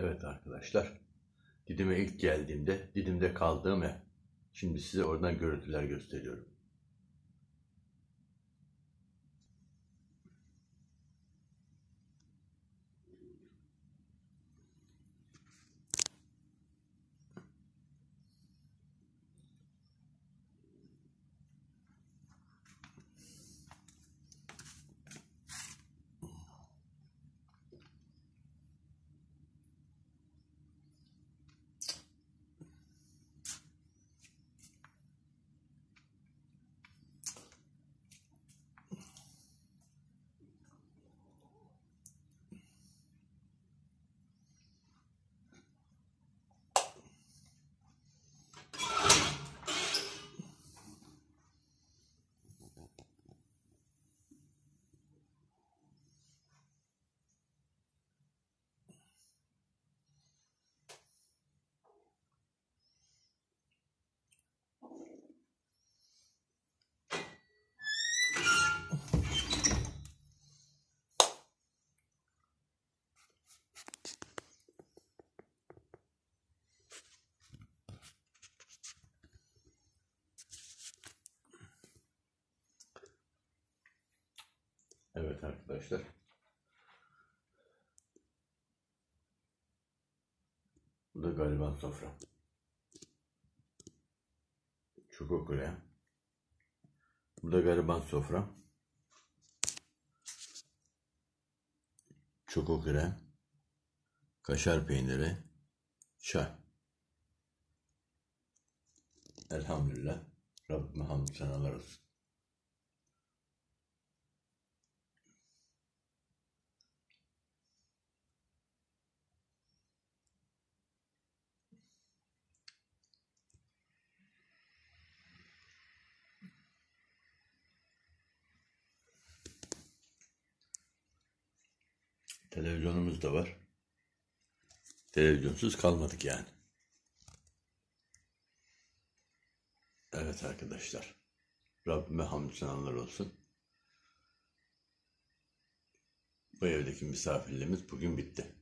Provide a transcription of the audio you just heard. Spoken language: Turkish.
Evet arkadaşlar. Didim'e ilk geldiğimde Didim'de kaldığım ev. Şimdi size oradan görüntüler gösteriyorum. Evet arkadaşlar. Bu da gariban sofra. Çukokure. Bu da gariban sofra. Çukokure. Kaşar peyniri. Çay. Elhamdülillah. Rabbime hamd senalar olsun. Televizyonumuz da var. Televizyonsuz kalmadık yani. Evet arkadaşlar. Rabbime hamd senalar olsun. Bu evdeki misafirliğimiz bugün bitti.